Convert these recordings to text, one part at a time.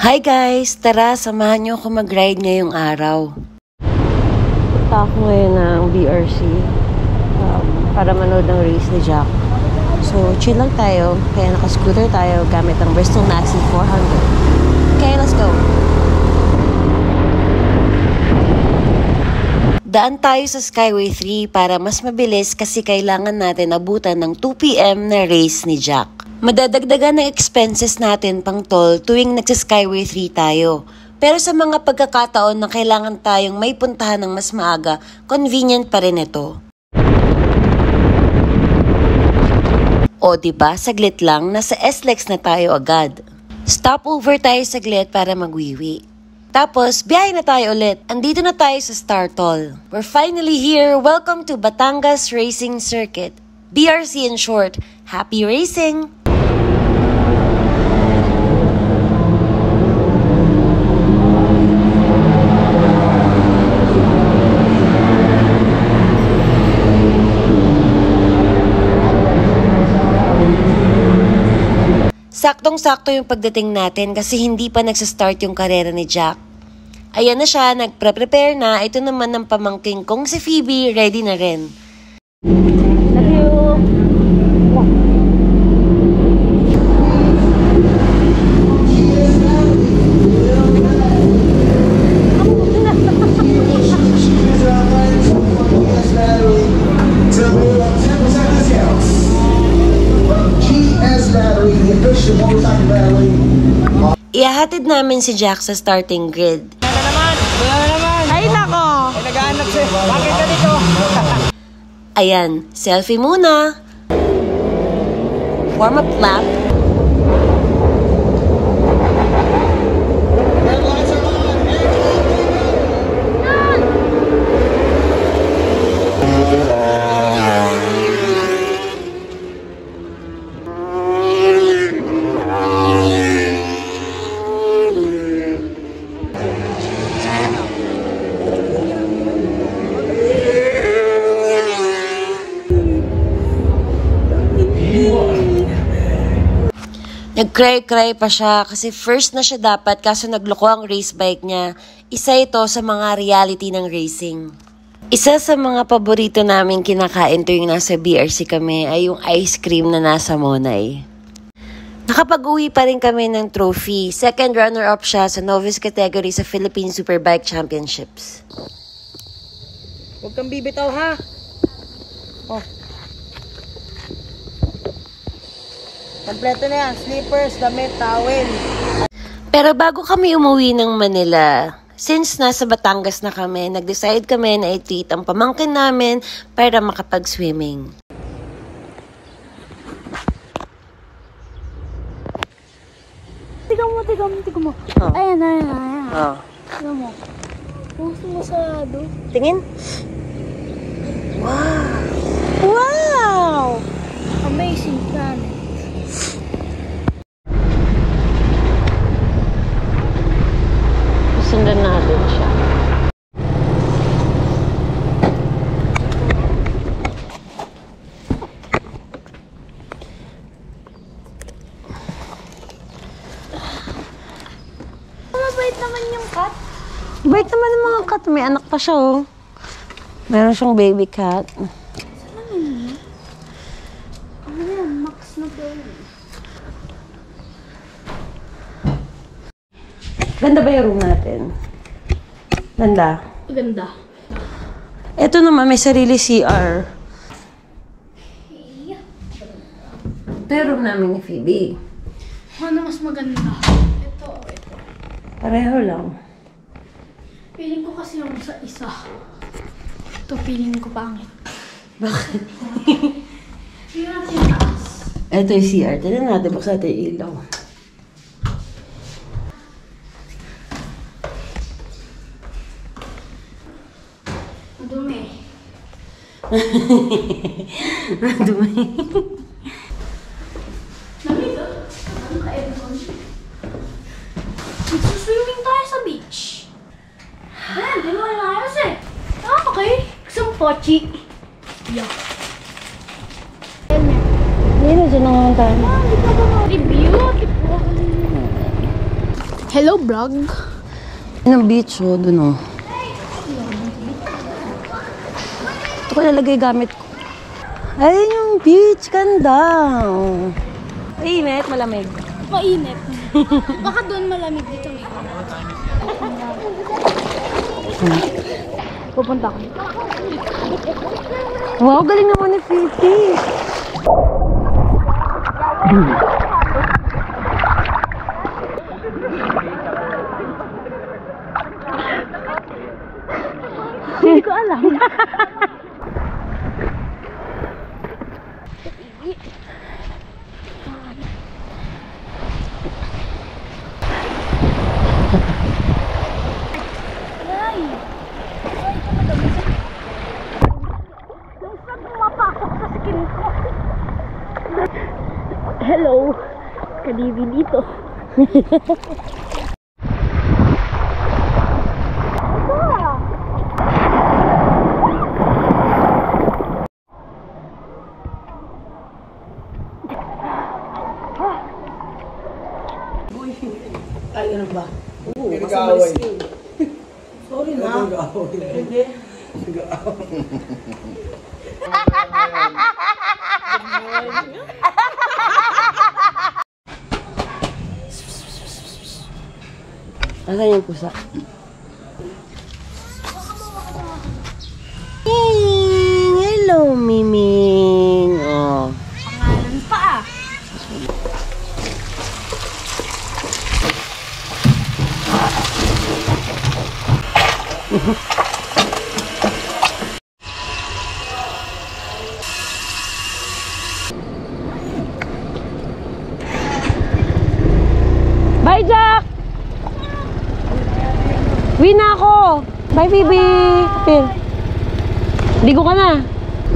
Hi guys! Tara, samahan niyo ako mag-ride ngayong araw. Punta ako ngayon ng BRC um, para manood ng race ni Jack. So, chill lang tayo. Kaya naka-scooter tayo gamit ang Bristol Maxi 400. Okay, let's go! Daan tayo sa Skyway 3 para mas mabilis kasi kailangan natin abutan ng 2pm na race ni Jack. Madadagdagan ng expenses natin pang toll tuwing nagsa-Skyway 3 tayo. Pero sa mga pagkakataon na kailangan tayong may puntahan ng mas maaga, convenient pa rin ito. O ba saglit lang, nasa SLEX na tayo agad. Stopover tayo saglit para magwiwi. Tapos, biyahe na tayo ulit. Andito na tayo sa Star Toll. We're finally here. Welcome to Batangas Racing Circuit. BRC in short. Happy racing! Saktong-sakto yung pagdating natin kasi hindi pa nagsastart yung karera ni Jack. Ayan na siya, nagpre-prepare na. Ito naman ng pamangking kong si Phoebe, ready na rin. Ihahatid namin si Jack sa starting grid. Ay, nako! Ay, naghahanap siya. Bakit ka dito? Ayan, selfie muna. Warm up lap. Nag-cry-cry pa siya kasi first na siya dapat kaso nagloko ang race bike niya. Isa ito sa mga reality ng racing. Isa sa mga paborito namin kinakain tuwing nasa BRC kami ay yung ice cream na nasa Monay. Nakapag-uwi pa rin kami ng trophy. Second runner-up siya sa novice category sa Philippine Superbike Championships. Huwag kang bibitaw, ha? Oh. Kompleto na yan. Slippers, damit, towel. Pero bago kami umuwi ng Manila, since nasa Batangas na kami, nag-decide kami na i-treat ang pamangkin namin para makapag-swimming. Tiga mo, tiga mo, tiga mo. Oh. Ayan, ayan, ayan. Oh. Tiga mo. Puso masyado. Tingin? Wow! Amazing planet. Sundan natin siya. Mabait naman yung cat. Bait naman ng mga cat. May anak pa siya, oh. Meron siyang baby cat. Ganda ba yung room natin? Ganda. Maganda. Ito naman, may sarili CR. Pero room namin ni Phoebe. Ano mas maganda? Ito. Pareho lang. Feeling ko kasi yung sa isa. Ito feeling ko pangit. Bakit? Tingnan natin taas. Ito yung CR. Tignan natin, buksan natin yung ilaw. Dumi. Dumi. Lamig ah. Ano ka aircon? Magsuswimming tayo sa beach. Ayan, di mo inayos eh. Ah, okay. Isang pochi. Yeah. Hindi na dyan naman tayo. Beautiful. Hello, vlog. Anong beach, oh, dun, oh. Ito ko nalagay gamit ko. Ayun yung beach, ganda. Oh. Ay, init, malamig. Mainit. Baka doon malamig dito may Pupunta ko. Wow, galing naman ni Fifi. Hindi ko alam. Hello. Kadibi dito. Nag-aaway. Asan yung pusa? Ming! Hello, Miming! Oh. Pangalan pa ah. Bye, Jack! Uwi na ako! Bye, Phoebe! Phil. Ligo ka na.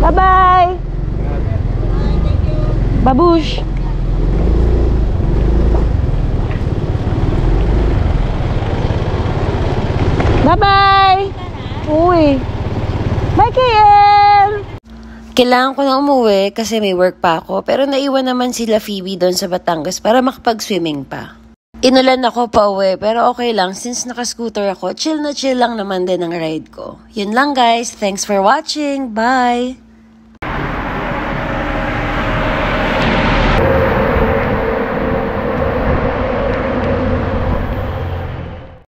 Bye-bye! Babush! Bye-bye! Uwi. Bye, KL! Kailangan ko na umuwi kasi may work pa ako. Pero naiwan naman sila Phoebe doon sa Batangas para makapag-swimming pa. Inulan ako pa uwi, pero okay lang. Since naka-scooter ako, chill na chill lang naman din ang ride ko. Yun lang guys. Thanks for watching. Bye!